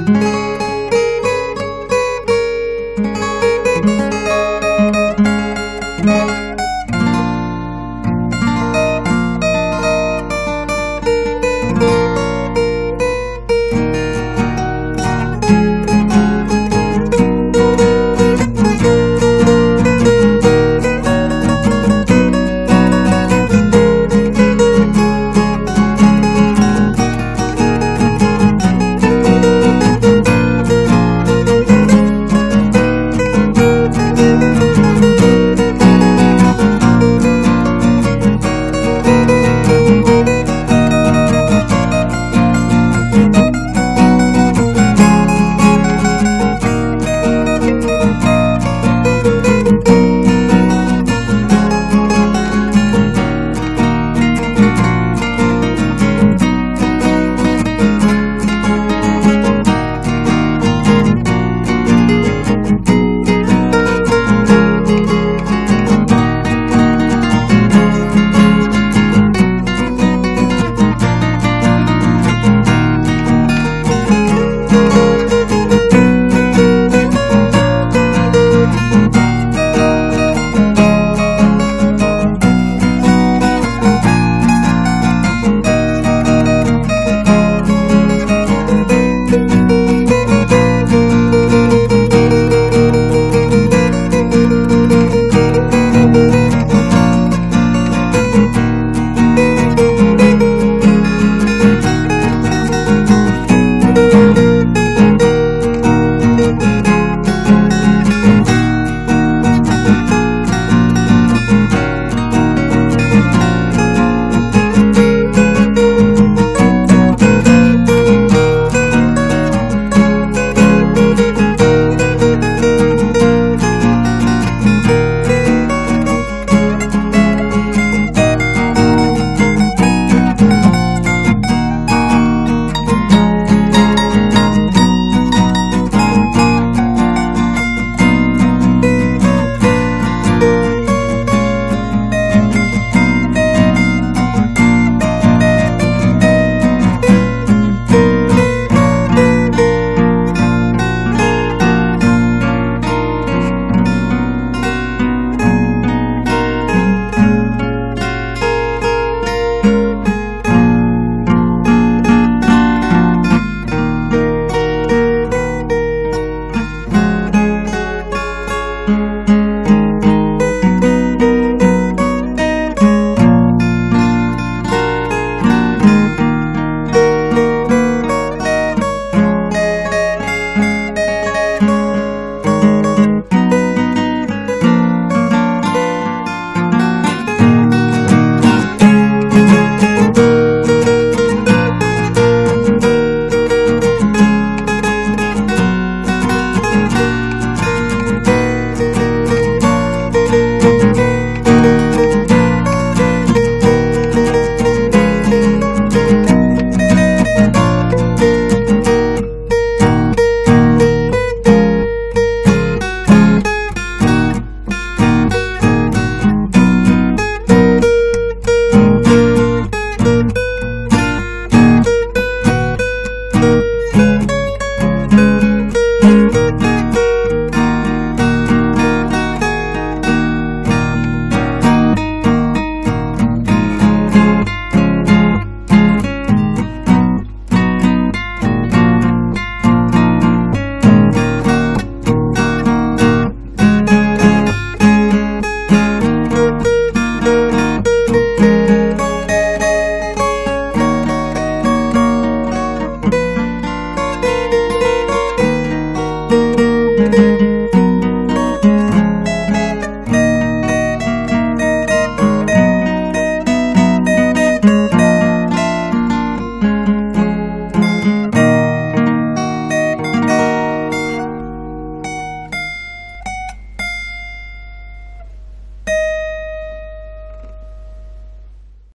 Música